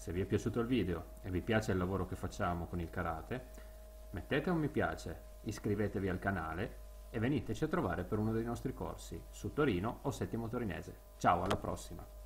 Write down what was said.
Se vi è piaciuto il video e vi piace il lavoro che facciamo con il karate, mettete un mi piace, iscrivetevi al canale e veniteci a trovare per uno dei nostri corsi su Torino o Settimo Torinese. Ciao, alla prossima!